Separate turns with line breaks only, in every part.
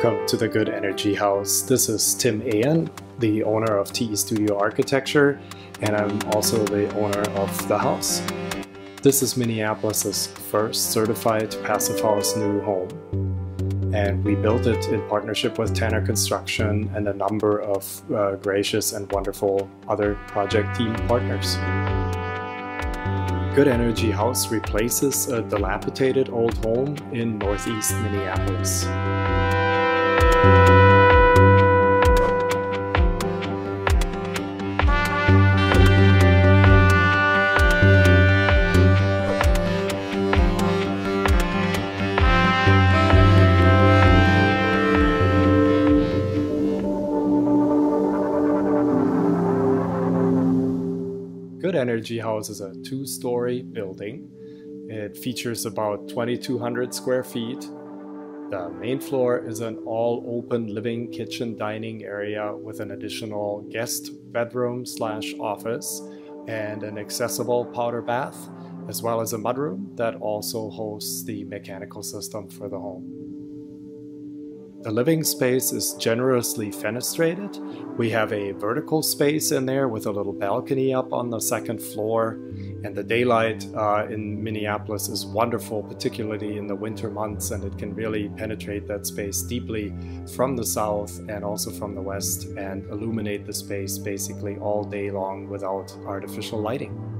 Welcome to the Good Energy Haus. This is Tim Eian, the owner of TE Studio Architecture, and I'm also the owner of the house. This is Minneapolis's first certified Passive House new home. And we built it in partnership with Tanner Construction and a number of uh, gracious and wonderful other project team partners. Good Energy Haus replaces a dilapidated old home in northeast Minneapolis. Good Energy Haus is a two-story building. It features about 2,200 square feet. The main floor is an all-open living kitchen dining area with an additional guest bedroom slash office and an accessible powder bath, as well as a mudroom that also hosts the mechanical system for the home. The living space is generously fenestrated. We have a vertical space in there with a little balcony up on the second floor. And the daylight uh, in Minneapolis is wonderful, particularly in the winter months, and it can really penetrate that space deeply from the south and also from the west and illuminate the space basically all day long without artificial lighting.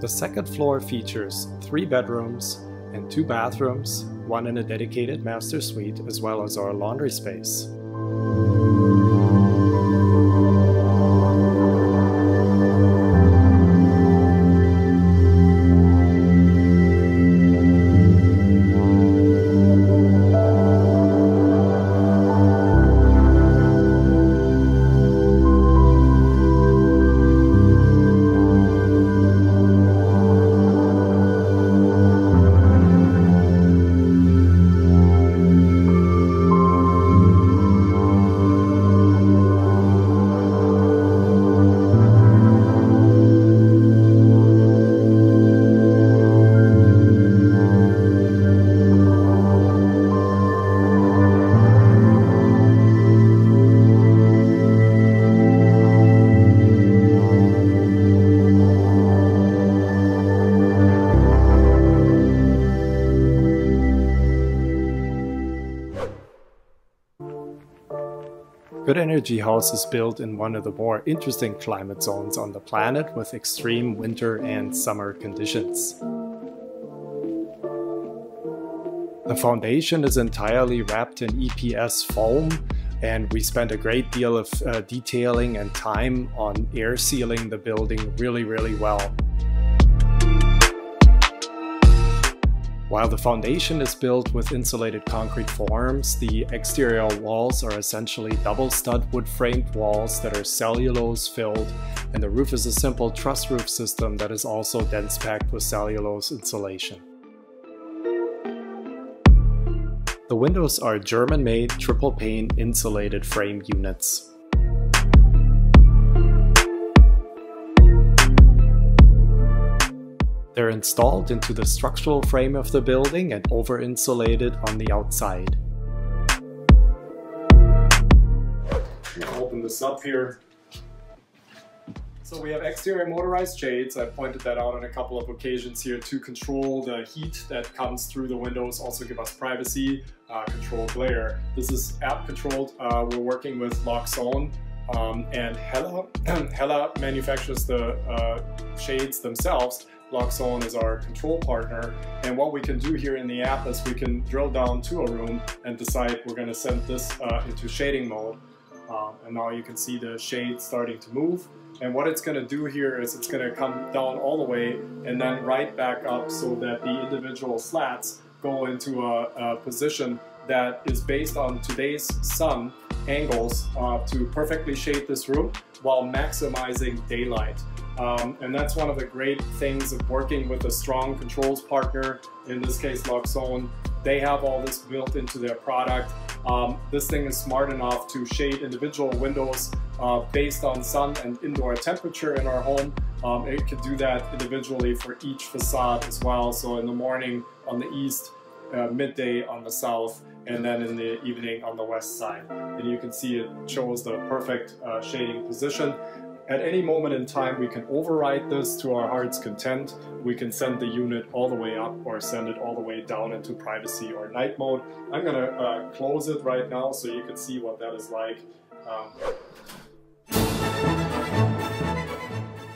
The second floor features three bedrooms and two bathrooms, one in a dedicated master suite, as well as our laundry space. Good Energy Haus is built in one of the more interesting climate zones on the planet with extreme winter and summer conditions. The foundation is entirely wrapped in EPS foam and we spent a great deal of uh, detailing and time on air sealing the building really, really well. While the foundation is built with insulated concrete forms, the exterior walls are essentially double stud wood framed walls that are cellulose filled, and the roof is a simple truss roof system that is also dense packed with cellulose insulation. The windows are German made triple pane insulated frame units. Installed into the structural frame of the building and over-insulated on the outside. I'll open this up here. So we have exterior motorized shades. I pointed that out on a couple of occasions here to control the heat that comes through the windows, also give us privacy, uh, control glare. This is app controlled. Uh, we're working with Loxone um, and Hella. Hella manufactures the uh, shades themselves, Loxone is our control partner. And what we can do here in the app is we can drill down to a room and decide we're gonna send this uh, into shading mode. Uh, and now you can see the shade starting to move. And what it's gonna do here is it's gonna come down all the way and then right back up so that the individual slats go into a, a position that is based on today's sun angles uh, to perfectly shade this room while maximizing daylight. Um, and that's one of the great things of working with a strong controls partner, in this case Loxone. They have all this built into their product. Um, this thing is smart enough to shade individual windows uh, based on sun and indoor temperature in our home. Um, it can do that individually for each facade as well. So in the morning on the east, uh, midday on the south, and then in the evening on the west side. And you can see it shows the perfect uh, shading position. At any moment in time, we can override this to our heart's content. We can send the unit all the way up or send it all the way down into privacy or night mode. I'm gonna uh, close it right now so you can see what that is like. Um,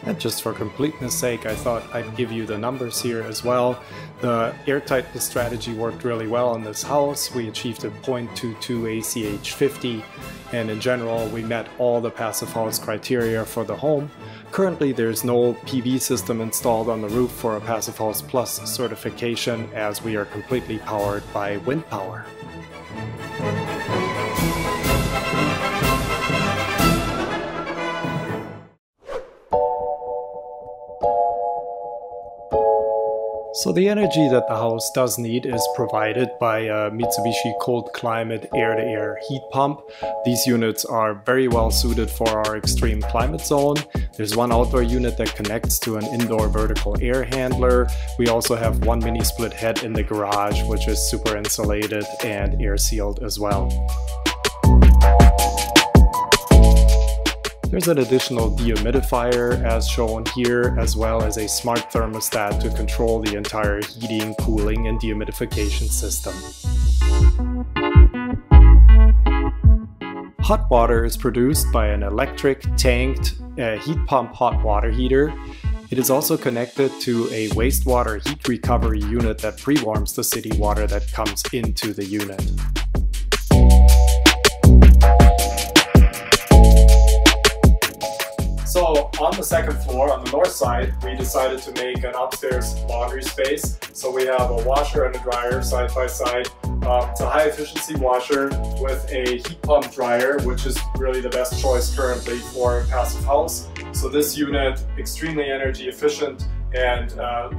and just for completeness sake, I thought I'd give you the numbers here as well. The airtightness strategy worked really well in this house. We achieved a 0.22 ACH 50 and in general we met all the passive house criteria for the home. Currently there's no PV system installed on the roof for a Passive House Plus certification as we are completely powered by wind power. So the energy that the house does need is provided by a Mitsubishi Cold Climate air-to-air -air heat pump. These units are very well suited for our extreme climate zone. There's one outdoor unit that connects to an indoor vertical air handler. We also have one mini split head in the garage, which is super insulated and air sealed as well. There's an additional dehumidifier as shown here, as well as a smart thermostat to control the entire heating, cooling, and dehumidification system. Hot water is produced by an electric tanked uh, heat pump hot water heater. It is also connected to a wastewater heat recovery unit that pre-warms the city water that comes into the unit. On the second floor, on the north side, we decided to make an upstairs laundry space. So we have a washer and a dryer side by side. Uh, it's a high efficiency washer with a heat pump dryer, which is really the best choice currently for a passive house. So this unit, extremely energy efficient and uh,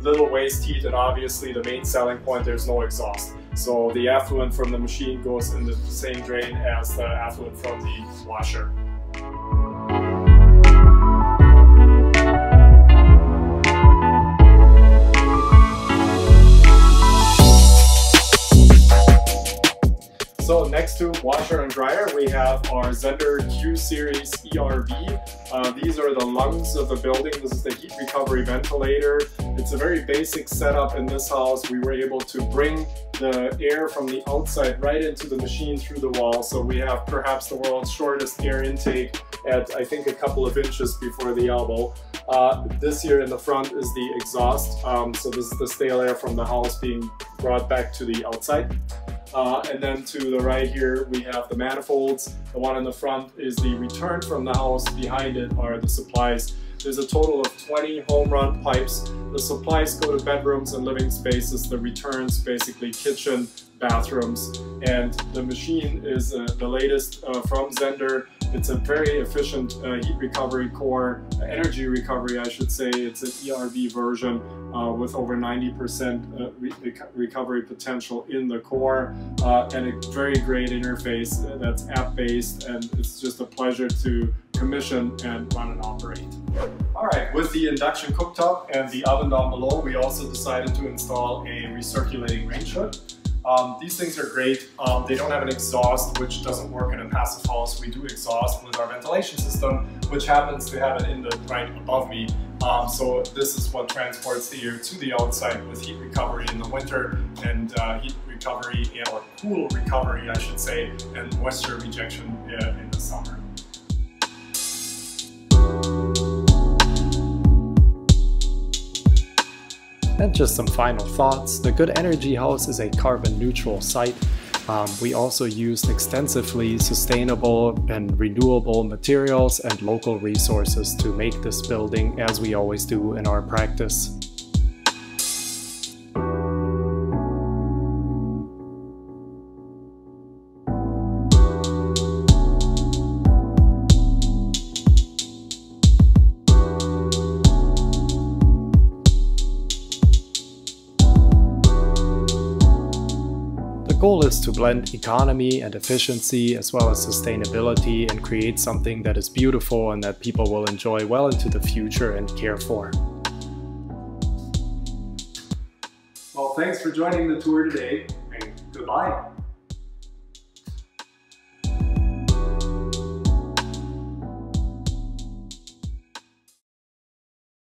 little waste heat and obviously the main selling point, there's no exhaust. So the effluent from the machine goes in the same drain as the effluent from the washer. So next to washer and dryer, we have our Zehnder Q Series ERV. Uh, these are the lungs of the building. This is the heat recovery ventilator. It's a very basic setup in this house. We were able to bring the air from the outside right into the machine through the wall. So we have perhaps the world's shortest air intake at I think a couple of inches before the elbow. Uh, this here in the front is the exhaust. Um, so this is the stale air from the house being brought back to the outside. Uh, and then to the right here, we have the manifolds. The one in the front is the return from the house. Behind it are the supplies. There's a total of 20 home run pipes. The supplies go to bedrooms and living spaces. The returns basically kitchen, bathrooms. And the machine is uh, the latest uh, from Zehnder. It's a very efficient uh, heat recovery core, energy recovery I should say. It's an ERV version uh, with over 90% uh, re recovery potential in the core uh, and a very great interface that's app-based and it's just a pleasure to commission and run and operate. All right, with the induction cooktop and the oven down below, we also decided to install a recirculating range hood. Um, these things are great. Um, they don't have an exhaust, which doesn't work in a passive house. We do exhaust with our ventilation system, which happens to have an inlet right above me. Um, so this is what transports the air to the outside with heat recovery in the winter and uh, heat recovery, or cool recovery, I should say, and moisture rejection uh, in the summer. And just some final thoughts. The Good Energy Haus is a carbon neutral site. Um, we also used extensively sustainable and renewable materials and local resources to make this building as we always do in our practice. Goal is to blend economy and efficiency as well as sustainability and create something that is beautiful and that people will enjoy well into the future and care for. Well, thanks for joining the tour today and goodbye.